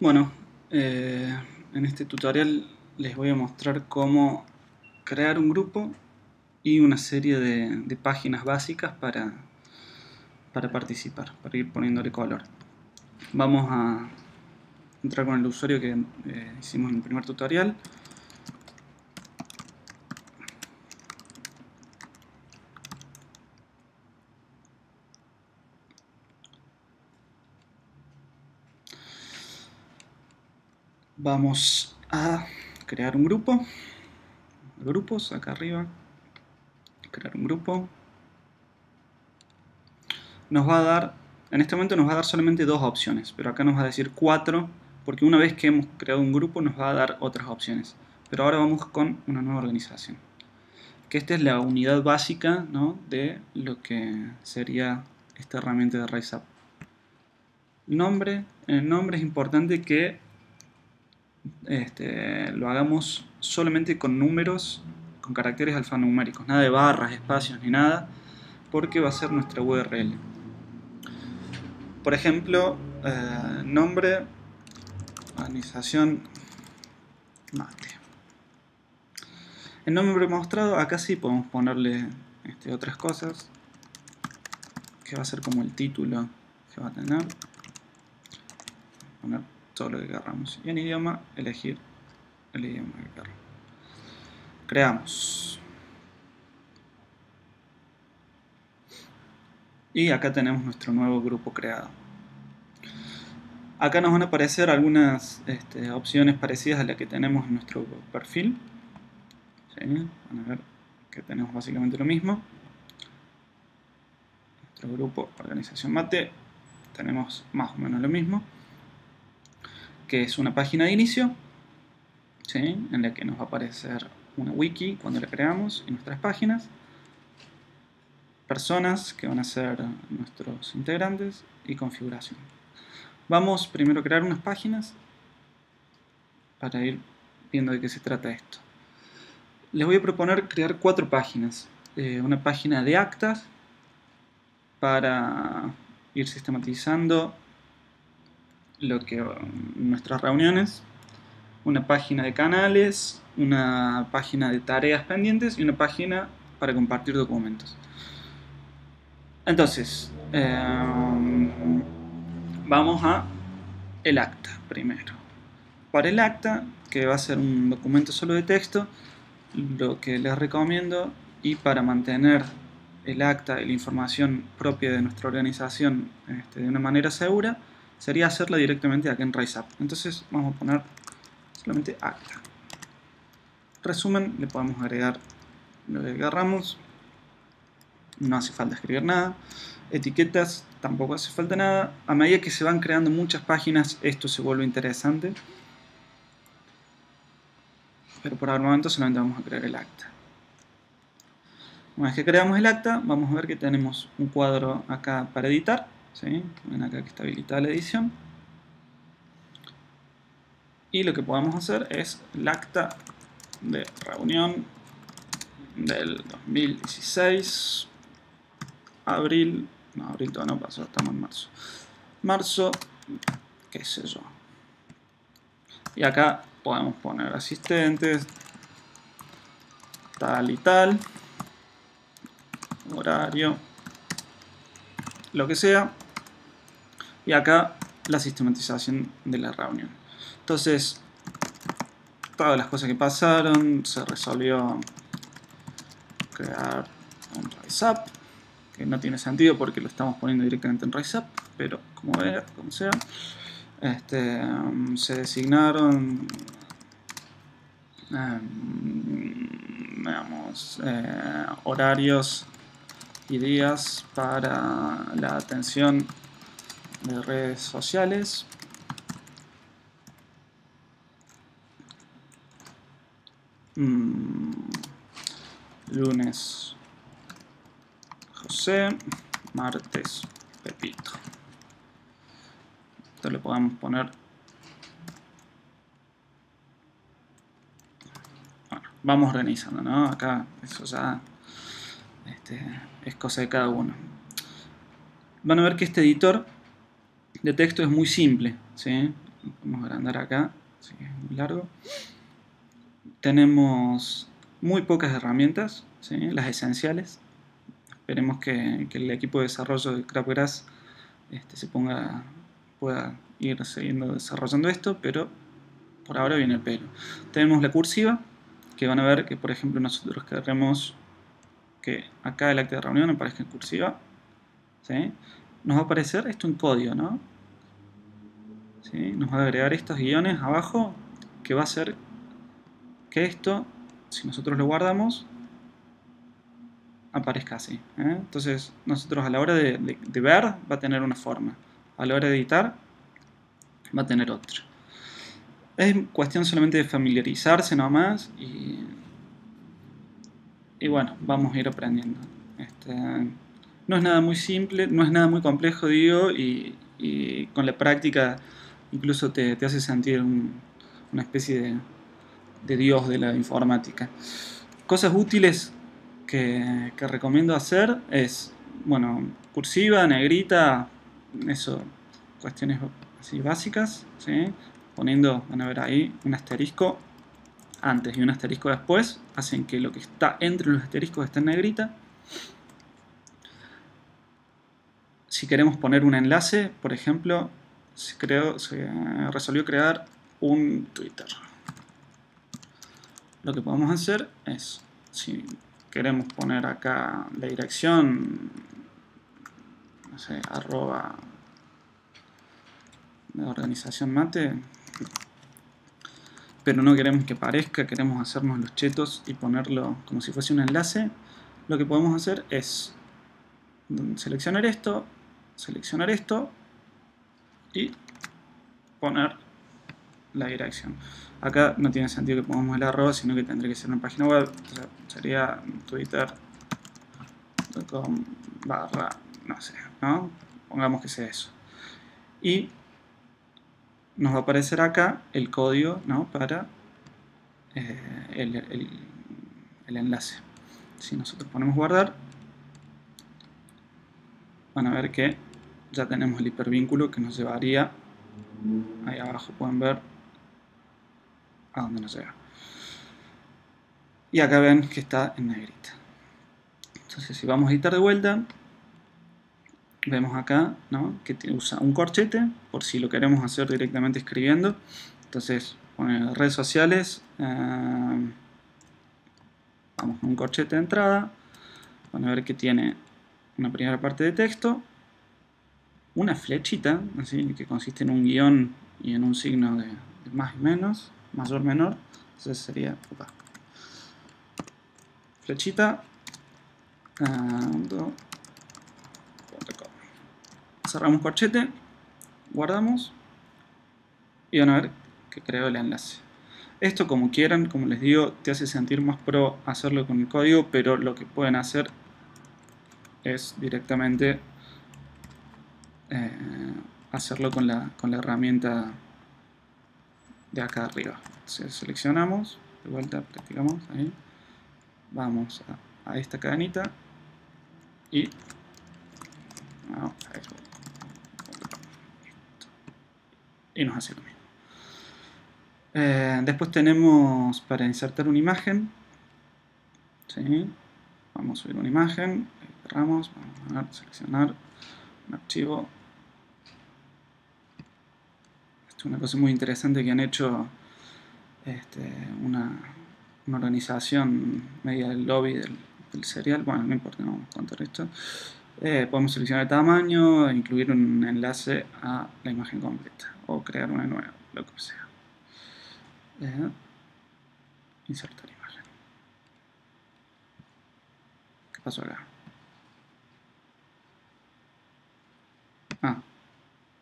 Bueno, eh, en este tutorial les voy a mostrar cómo crear un grupo y una serie de, páginas básicas para, para participar, para ir poniéndole color. Vamos a entrar con el usuario que eh, hicimos en el primer tutorial. Vamos a crear un grupo. Grupos acá arriba. Crear un grupo. Nos va a dar en este momento nos va a dar solamente dos opciones pero acá nos va a decir cuatro porque una vez que hemos creado un grupo nos va a dar otras opciones. Pero ahora vamos con una nueva organización. Que esta es la unidad básica de lo que sería esta herramienta de RiseUp nombre en el nombre es importante que este, lo hagamos solamente con números, con caracteres alfanuméricos, nada de barras, espacios ni nada, porque va a ser nuestra URL. Por ejemplo, eh, nombre, organización, mate. El nombre mostrado, acá sí podemos ponerle este, otras cosas, que va a ser como el título que va a tener todo lo que queramos. Y en idioma, elegir el idioma que queramos. Creamos. Y acá tenemos nuestro nuevo grupo creado. Acá nos van a aparecer algunas este, opciones parecidas a las que tenemos en nuestro perfil. Van a ver que tenemos básicamente lo mismo. Nuestro grupo Organización Mate tenemos más o menos lo mismo que es una página de inicio, en la que nos va a aparecer una wiki cuando la creamos y nuestras páginas, personas que van a ser nuestros integrantes y configuración. Vamos primero a crear unas páginas para ir viendo de qué se trata esto. Les voy a proponer crear cuatro páginas. Eh, una página de actas para ir sistematizando lo que nuestras reuniones, una página de canales, una página de tareas pendientes y una página para compartir documentos. Entonces, em, vamos a el acta primero. Para el acta, que va a ser un documento solo de texto, lo que les recomiendo y para mantener el acta y la información propia de nuestra organización este, de una manera segura, sería hacerla directamente aquí en RiseUp. Entonces vamos a poner solamente acta. Resumen, le podemos agregar lo que agarramos. No hace falta escribir nada. Etiquetas, tampoco hace falta nada. A medida que se van creando muchas páginas, esto se vuelve interesante. Pero por el momento solamente vamos a crear el acta. Una vez que creamos el acta, vamos a ver que tenemos un cuadro acá para editar Ven acá que está habilitada la edición. Y lo que podemos hacer es el acta de reunión del 2016, abril, no, abril todavía no pasó, estamos en marzo. Marzo, qué sé yo. Y acá podemos poner asistentes, tal y tal, horario, lo que sea. Y acá la sistematización de la reunión. Entonces, todas las cosas que pasaron, se resolvió crear un RiseUp, que no tiene sentido porque lo estamos poniendo directamente en RiseUp, pero como vea, como sea, este, se designaron em, eh, horarios y días para la atención de redes sociales. Mm, lunes José, martes Pepito. Esto le podemos poner bueno, vamos organizando, ¿no? Acá eso ya este, es cosa de cada uno. Van a ver que este editor de texto es muy simple. Vamos a agrandar acá, que es muy largo. Tenemos muy pocas herramientas, las esenciales. Esperemos que, el equipo de desarrollo de Crapgrass este, se ponga, pueda ir siguiendo desarrollando esto, pero por ahora viene el pelo. Tenemos la cursiva, que van a ver que, por ejemplo, nosotros queremos que acá el acta de reunión aparezca en cursiva. Nos va a aparecer esto en código, ¿no? Nos va a agregar estos guiones abajo, que va a hacer que esto, si nosotros lo guardamos, aparezca así. ¿eh? Entonces, nosotros a la hora de, ver va a tener una forma. A la hora de editar va a tener otra. Es cuestión solamente de familiarizarse nomás y, y bueno, vamos a ir aprendiendo. Este, no es nada muy simple, no es nada muy complejo, digo, y, con la práctica incluso te, hace sentir una especie de, de dios de la informática. Cosas útiles que, recomiendo hacer es, bueno, cursiva, negrita, eso, cuestiones así básicas, poniendo, van a ver ahí, un asterisco antes y un asterisco después, hacen que lo que está entre los asteriscos esté en negrita. Si queremos poner un enlace, por ejemplo, se, se resolvió crear un Twitter. Lo que podemos hacer es, si queremos poner acá la dirección, no sé, arroba de organización mate, pero no queremos que parezca, queremos hacernos los chetos y ponerlo como si fuese un enlace, lo que podemos hacer es seleccionar esto, seleccionar esto y poner la dirección. Acá no tiene sentido que pongamos el arroba, sino que tendría que ser una página web. sería twitter.com barra, no sé, ¿no? Pongamos que sea eso. Y nos va a aparecer acá el código ¿no? para eh, el, el enlace. Si nosotros ponemos guardar, van a ver que ya tenemos el hipervínculo que nos llevaría, ahí abajo pueden ver, a donde nos llega. Y acá ven que está en negrita. Entonces si vamos a editar de vuelta, vemos acá que usa un corchete, por si lo queremos hacer directamente escribiendo. Entonces, pone redes sociales, eh, vamos con un corchete de entrada, van a ver que tiene una primera parte de texto, una flechita, así, que consiste en un guion y en un signo de, más y menos, mayor, menor, entonces sería flechita cerramos corchete guardamos y van a ver que creo el enlace. Esto como quieran, como les digo, te hace sentir más pro hacerlo con el código, pero lo que pueden hacer es directamente eh, hacerlo con la, con la herramienta de acá arriba. seleccionamos, de vuelta practicamos ahí, vamos a, esta cadenita y y nos hace lo mismo. Eh, después tenemos para insertar una imagen. Vamos a subir una imagen, cerramos, vamos a seleccionar un archivo una cosa muy interesante que han hecho este, una, organización media del lobby del, serial. Bueno, no importa, no vamos a contar esto. Eh, podemos seleccionar el tamaño, incluir un enlace a la imagen completa o crear una nueva, lo que sea. Eh, insertar imagen. ¿Qué pasó acá? Ah,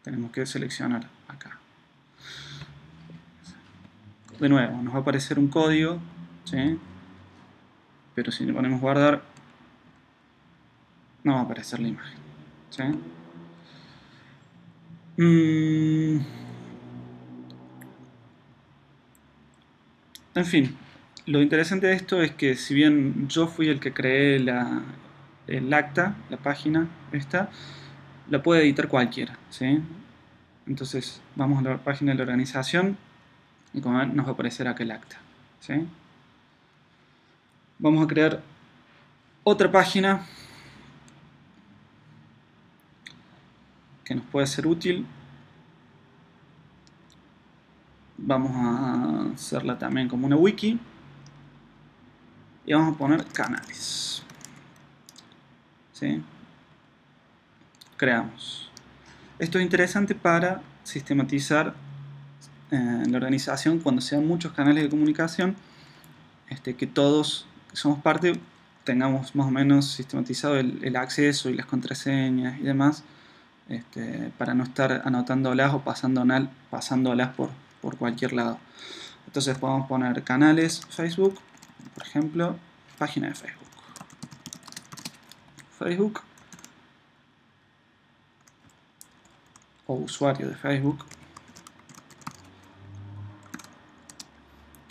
tenemos que seleccionar acá de nuevo, nos va a aparecer un código, pero si le ponemos guardar, no va a aparecer la imagen. Mm. En fin, lo interesante de esto es que si bien yo fui el que creé la, el acta, la página esta, la puede editar cualquiera. Entonces vamos a la página de la organización y como ven nos va a aparecer aquel acta. Vamos a crear otra página que nos puede ser útil. Vamos a hacerla también como una wiki. Y vamos a poner canales. ¿Sí? Creamos. Esto es interesante para sistematizar eh, la organización cuando sean muchos canales de comunicación, este, que todos somos parte tengamos más o menos sistematizado el, acceso y las contraseñas y demás, este, para no estar anotándolas o pasándolas, por, por cualquier lado. Entonces podemos poner canales Facebook, por ejemplo, página de Facebook. Facebook o usuario de Facebook.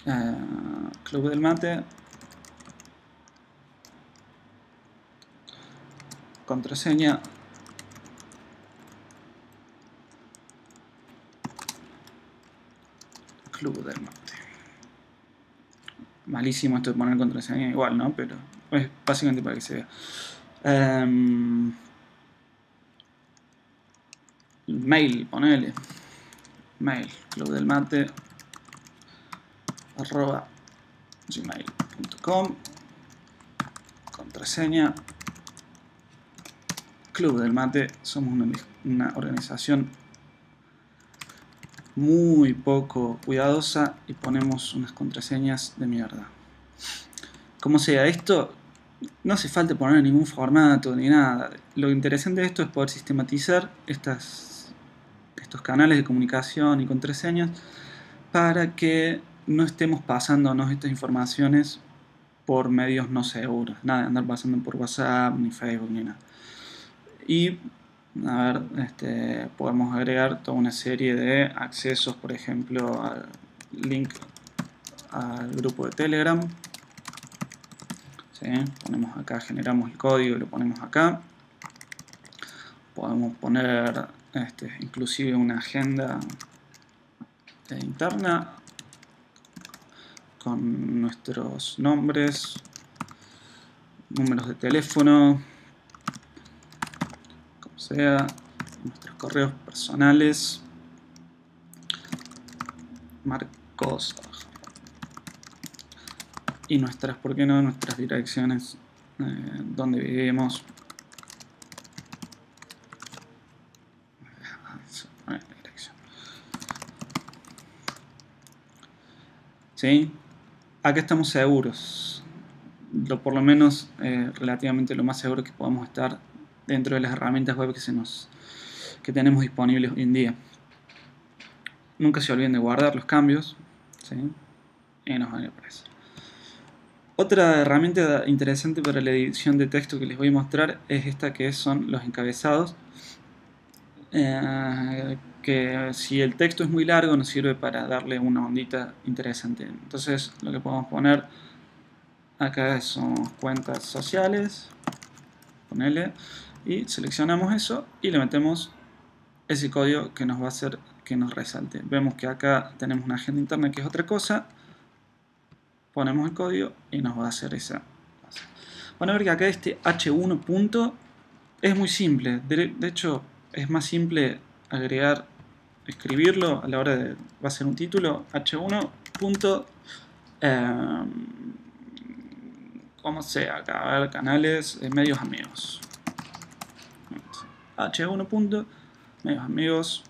Eh, Club del Mate. Contraseña. Club del Mate. Malísimo esto de poner contraseña igual, ¿no? Pero es básicamente para que se vea. Um, mail, ponele. Mail, club del mate, arroba gmail.com, contraseña, club del mate, somos una organización muy poco cuidadosa y ponemos unas contraseñas de mierda. Como sea esto, no hace falta poner ningún formato ni nada. Lo interesante de esto es poder sistematizar estas estos canales de comunicación y contraseñas para que no estemos pasándonos estas informaciones por medios no seguros, nada de andar pasando por WhatsApp, ni Facebook, ni nada. Y, a ver, este, podemos agregar toda una serie de accesos, por ejemplo, al link al grupo de Telegram. Ponemos acá, generamos el código y lo ponemos acá. Podemos poner este, inclusive una agenda interna con nuestros nombres, números de teléfono, sea, nuestros correos personales, marcos y nuestras, ¿por qué no? Nuestras direcciones eh, donde vivimos. ¿Sí? Acá estamos seguros. Lo, por lo menos eh, relativamente lo más seguro que podamos estar dentro de las herramientas web que, se nos, tenemos disponibles hoy en día. Nunca se olviden de guardar los cambios. ¿sí? Y nos van a aparecer. Otra herramienta interesante para la edición de texto que les voy a mostrar es esta que son los encabezados. Eh, que si el texto es muy largo nos sirve para darle una ondita interesante. Entonces lo que podemos poner acá son cuentas sociales, ponele, y seleccionamos eso y le metemos ese código que nos va a hacer que nos resalte. Vemos que acá tenemos una agenda interna que es otra cosa, ponemos el código y nos va a hacer esa Van a ver que acá este h1 punto es muy simple, de hecho es más simple agregar escribirlo a la hora de... va a ser un título h1. Punto, eh, como sea, acá, canales, eh, medios amigos. H1. Punto, medios amigos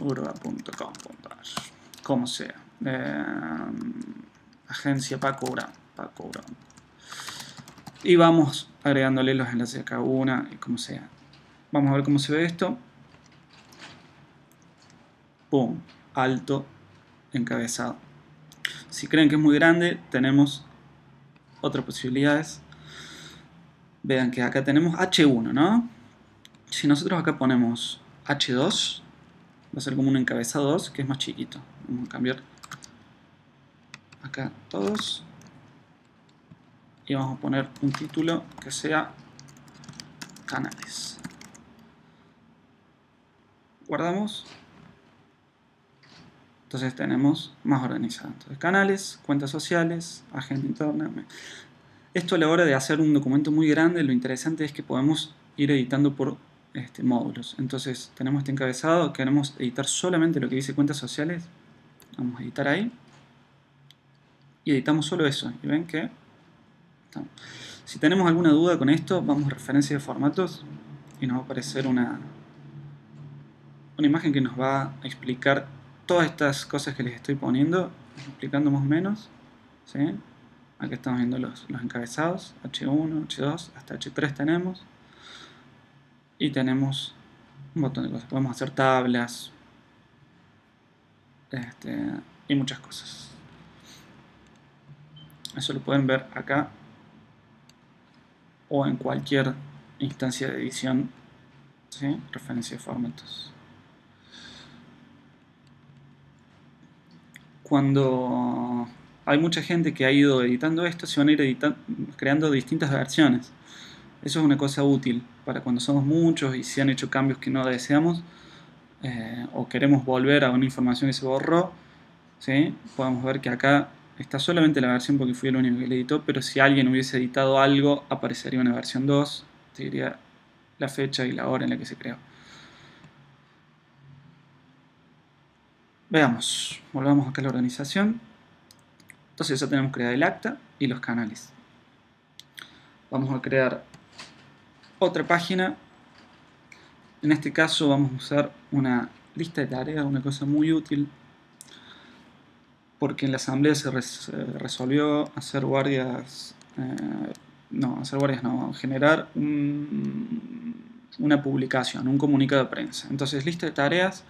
urba.com como sea eh, agencia Paco Brown y vamos agregándole los enlaces a cada una y como sea vamos a ver cómo se ve esto ¡pum! Alto, encabezado. Si creen que es muy grande, tenemos otras posibilidades. Vean que acá tenemos H1, ¿no? Si nosotros acá ponemos H2, va a ser como un encabezado 2, que es más chiquito. Vamos a cambiar acá todos. Y vamos a poner un título que sea canales. guardamos. Entonces tenemos más organizado. Entonces, canales, cuentas sociales, agenda interna. Esto a la hora de hacer un documento muy grande, lo interesante es que podemos ir editando por este, módulos. Entonces tenemos este encabezado, queremos editar solamente lo que dice cuentas sociales. Vamos a editar ahí. Y editamos solo eso. Y ven que... Si tenemos alguna duda con esto, vamos a referencia de formatos y nos va a aparecer una, una imagen que nos va a explicar todas estas cosas que les estoy poniendo, explicando más o menos. ¿sí? Aquí estamos viendo los, los encabezados, H1, H2, hasta H3 tenemos. Y tenemos un montón de cosas. Podemos hacer tablas este, y muchas cosas. Eso lo pueden ver acá o en cualquier instancia de edición. ¿sí? Referencia de formatos. Cuando hay mucha gente que ha ido editando esto, se van a ir creando distintas versiones. Eso es una cosa útil para cuando somos muchos y se han hecho cambios que no deseamos eh, o queremos volver a una información que se borró. ¿sí? Podemos ver que acá está solamente la versión porque fui el único que la editó, pero si alguien hubiese editado algo, aparecería una versión 2, te diría la fecha y la hora en la que se creó. Veamos, volvamos acá a la organización. Entonces ya tenemos creado el acta y los canales. Vamos a crear otra página. En este caso vamos a usar una lista de tareas, una cosa muy útil porque en la asamblea se, resolvió hacer guardias, eh, no, hacer guardias no, generar una publicación, un comunicado de prensa. Entonces, lista de tareas,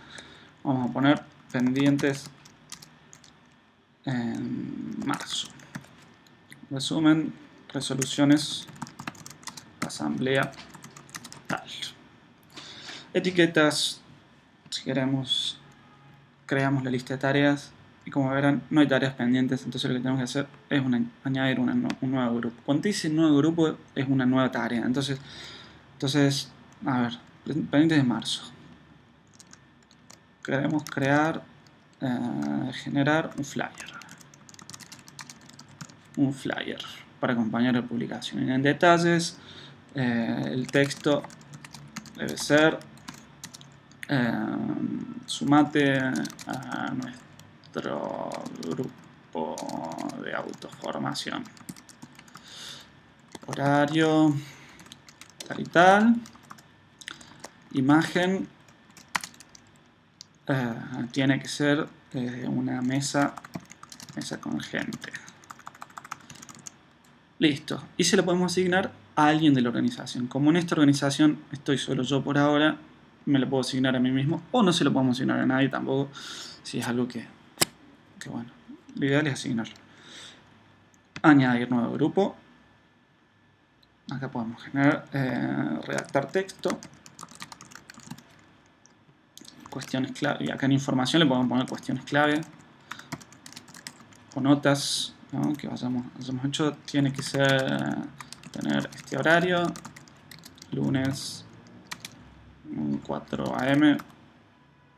vamos a poner pendientes en marzo. Resumen, resoluciones, asamblea, tal. Etiquetas, si queremos, creamos la lista de tareas y como verán, no hay tareas pendientes, entonces lo que tenemos que hacer es añadir un nuevo grupo. Cuando dice nuevo grupo es una nueva tarea. Entonces, entonces a ver, pendientes de marzo. Queremos crear, eh, generar un flyer. Un flyer para acompañar la publicación. en detalles, eh, el texto debe ser eh, sumate a nuestro grupo de autoformación. Horario, tal y tal. Imagen. Eh, tiene que ser eh, una mesa, mesa con gente. Listo. Y se lo podemos asignar a alguien de la organización. Como en esta organización estoy solo yo por ahora, me lo puedo asignar a mí mismo o no se lo podemos asignar a nadie tampoco si es algo que que bueno, lo ideal es asignarlo. Añadir nuevo grupo. Acá podemos generar, eh, redactar texto. Cuestiones clave. Y acá en información le podemos poner cuestiones clave. O notas que hayamos, hayamos hecho. Tiene que ser tener este horario. Lunes 4 am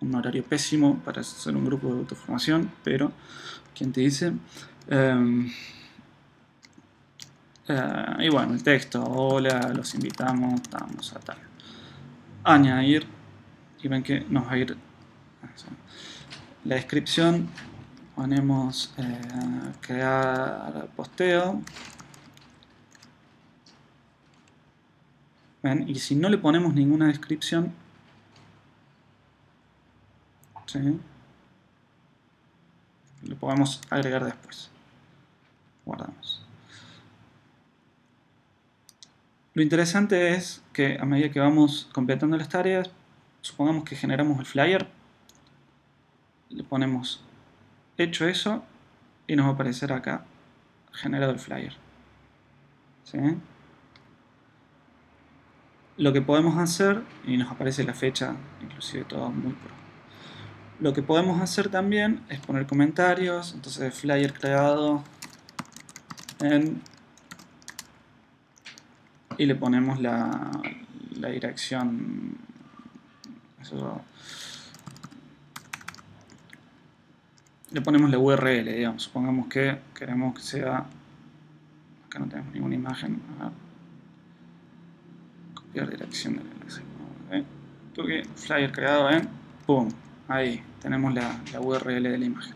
un horario pésimo para hacer un grupo de autoformación, pero ¿quién te dice? Em, eh, y bueno, el texto, hola, los invitamos, estamos a tal. Añadir, y ven que nos va a ir la descripción, ponemos eh, crear posteo. ¿Ven? Y si no le ponemos ninguna descripción, lo podemos agregar después. Guardamos. Lo interesante es que a medida que vamos completando las tareas, supongamos que generamos el flyer, le ponemos hecho eso y nos va a aparecer acá generado el flyer. Lo que podemos hacer, y nos aparece la fecha, inclusive todo muy pro. Lo que podemos hacer también es poner comentarios, entonces flyer creado en y le ponemos la, la dirección le ponemos la URL, digamos. Supongamos que queremos que sea... Acá no tenemos ninguna imagen. Copiar dirección del enlace. Toque flyer creado en... ¡Pum! Ahí tenemos la, la URL de la imagen.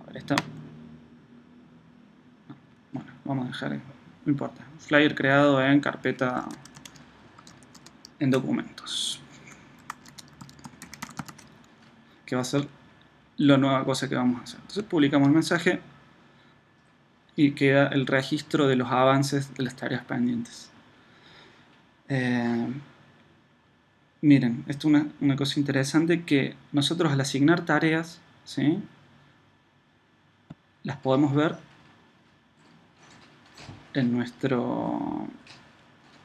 A ver, esta... Bueno, vamos a dejar... No importa. Flyer creado en carpeta... En documentos. Que va a ser la nueva cosa que vamos a hacer. Entonces publicamos el mensaje y queda el registro de los avances de las tareas pendientes. Eh, miren, esto es una, cosa interesante que nosotros al asignar tareas, ¿sí? las podemos ver en nuestro,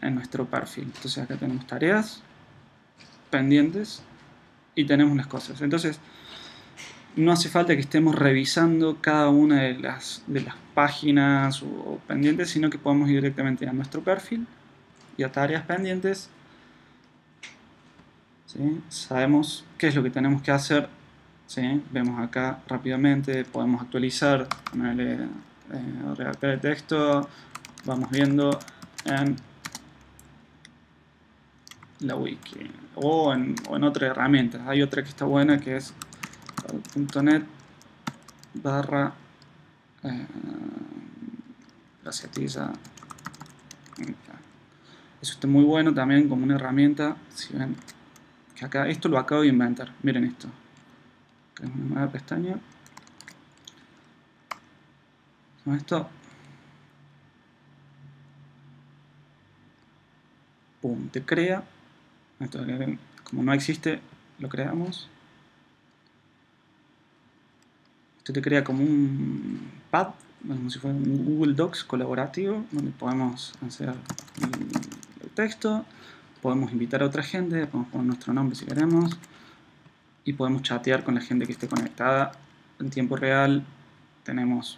en nuestro perfil. Entonces acá tenemos tareas pendientes y tenemos las cosas. Entonces, no hace falta que estemos revisando cada una de las, de las páginas o, pendientes, sino que podemos ir directamente a nuestro perfil y a tareas pendientes. Sabemos qué es lo que tenemos que hacer. Vemos acá rápidamente, podemos actualizar, ponerle eh, redactar de texto, vamos viendo en la wiki o en, o en. Hay otra que está buena que es .net barra eh, Eso está muy bueno también como una herramienta. Si ven que acá esto lo acabo de inventar. Miren esto. Una nueva pestaña. Con esto. Te crea. Esto, como no existe, lo creamos. Te crea como un pad, como si fuera un Google Docs colaborativo, donde podemos hacer el texto, podemos invitar a otra gente, podemos poner nuestro nombre si queremos, y podemos chatear con la gente que esté conectada en tiempo real. Tenemos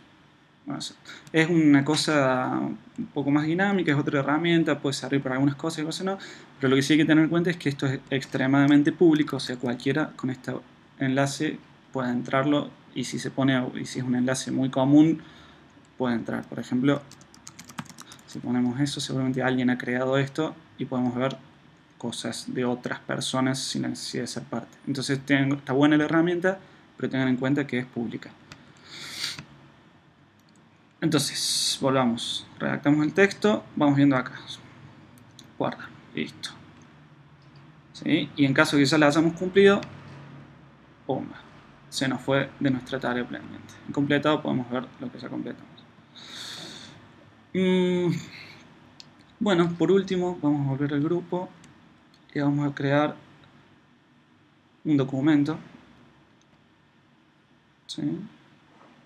es una cosa un poco más dinámica, es otra herramienta, puede servir para algunas cosas y cosas no, pero lo que sí hay que tener en cuenta es que esto es extremadamente público, o sea, cualquiera con este enlace puede entrarlo y si se pone y si es un enlace muy común puede entrar. Por ejemplo si ponemos eso seguramente alguien ha creado esto y podemos ver cosas de otras personas sin necesidad de ser parte. Entonces está buena la herramienta pero tengan en cuenta que es pública. Entonces volvamos. Redactamos el texto vamos viendo acá. Guarda. Listo. Y en caso que ya la hayamos cumplido bomba se nos fue de nuestra tarea plenamente. En completado podemos ver lo que ya completamos. Mm, bueno, por último, vamos a volver al grupo y vamos a crear un documento.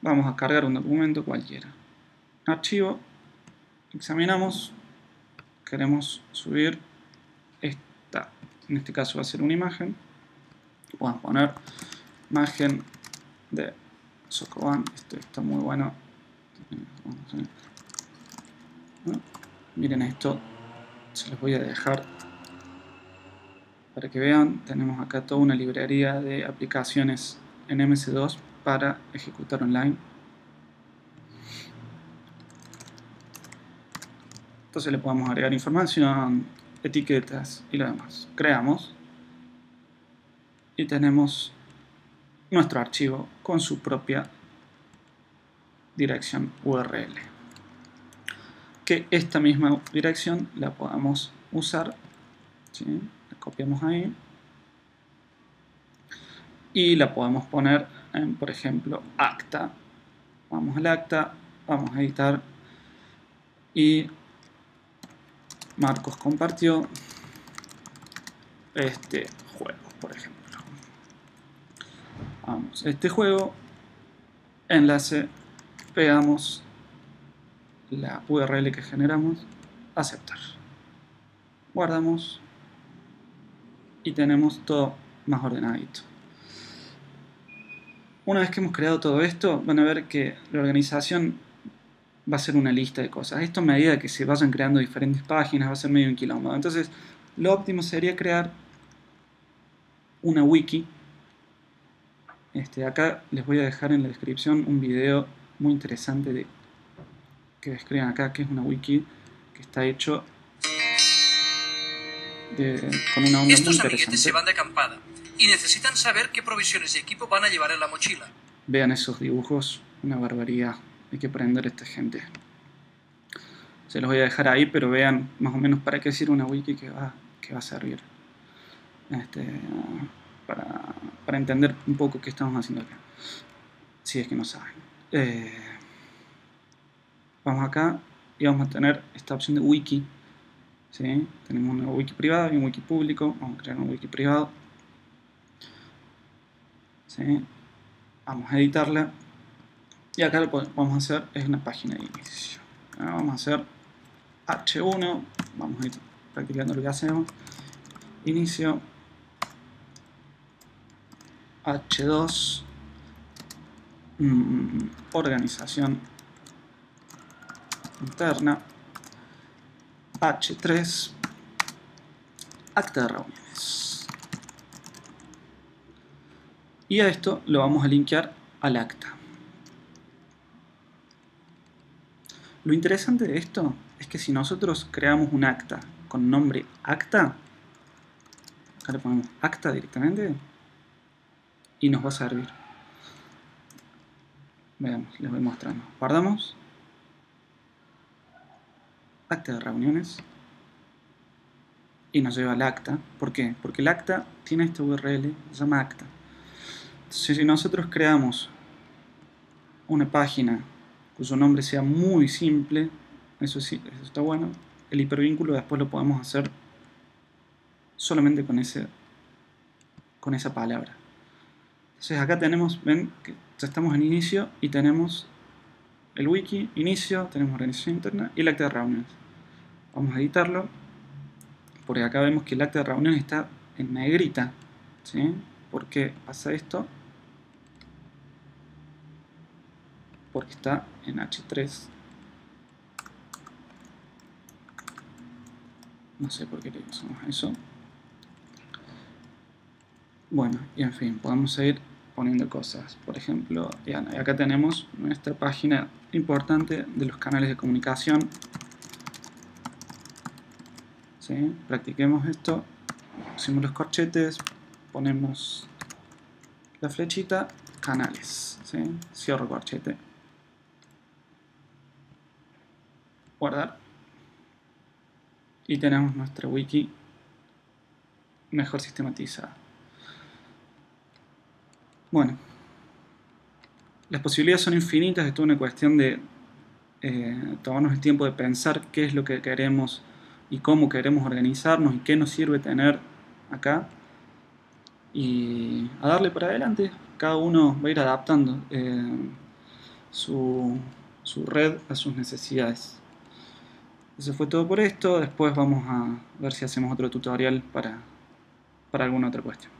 Vamos a cargar un documento cualquiera. Archivo, examinamos, queremos subir esta, en este caso va a ser una imagen. Podemos poner imagen de Sokoban. Esto está muy bueno. Miren esto. Se los voy a dejar para que vean. Tenemos acá toda una librería de aplicaciones en MS2 para ejecutar online. Entonces le podemos agregar información, etiquetas y lo demás. Creamos y tenemos nuestro archivo con su propia dirección URL. Que esta misma dirección la podamos usar, la copiamos ahí y la podemos poner en, por ejemplo, acta. Vamos al acta, vamos a editar y Marcos compartió este juego, por ejemplo. Vamos, este juego, enlace, pegamos la URL que generamos, aceptar. Guardamos y tenemos todo más ordenadito. Una vez que hemos creado todo esto, van a ver que la organización va a ser una lista de cosas. Esto a medida que se vayan creando diferentes páginas va a ser medio un quilombo. Entonces, lo óptimo sería crear una wiki. Este, acá les voy a dejar en la descripción un video muy interesante de que describan acá que es una wiki que está hecho con una onda Estos amiguetes se van de acampada y necesitan saber qué provisiones y equipo van a llevar en la mochila. Vean esos dibujos, una barbaridad. Hay que aprender a esta gente. Se los voy a dejar ahí, pero vean más o menos para qué sirve una wiki que va, que va a servir. Este, para, para, entender un poco qué estamos haciendo acá. Si es que no saben. Eh, vamos acá y vamos a tener esta opción de wiki. ¿sí? Tenemos una wiki privada y un wiki público. Vamos a crear un wiki privado. ¿sí? Vamos a editarla. Y acá lo que vamos a hacer es una página de inicio. Vamos a hacer H1. Vamos a ir practicando lo que hacemos. Inicio. H2. Mm, organización interna. H3. Acta de reuniones. Y a esto lo vamos a linkear al acta. Lo interesante de esto es que si nosotros creamos un acta con nombre acta, acá le ponemos acta directamente y nos va a servir. Veamos, les voy mostrando. Guardamos. Acta de reuniones. Y nos lleva al acta. ¿Por qué? Porque el acta tiene esta URL, se llama acta. Entonces, si nosotros creamos una página cuyo nombre sea muy simple, eso sí, eso está bueno, el hipervínculo después lo podemos hacer solamente con, ese, con esa palabra. Entonces acá tenemos, ven que ya estamos en inicio y tenemos el wiki, inicio, tenemos organización interna y el acta de reuniones. Vamos a editarlo, porque acá vemos que el acta de reuniones está en negrita. ¿sí? ¿Por qué pasa esto? Porque está en H3. No sé por qué le usamos eso. Bueno, y en fin, podemos seguir poniendo cosas. Por ejemplo, acá tenemos nuestra página importante de los canales de comunicación. ¿Sí? Practiquemos esto. Pusimos los corchetes, ponemos la flechita, canales. ¿sí? Cierro corchete. Guardar. Y tenemos nuestra wiki mejor sistematizada. Bueno, las posibilidades son infinitas, es toda una cuestión de eh, tomarnos el tiempo de pensar qué es lo que queremos y cómo queremos organizarnos y qué nos sirve tener acá y a darle para adelante. Cada uno va a ir adaptando eh, su, su red a sus necesidades. Eso fue todo por esto. Después vamos a ver si hacemos otro tutorial para, para alguna otra cuestión.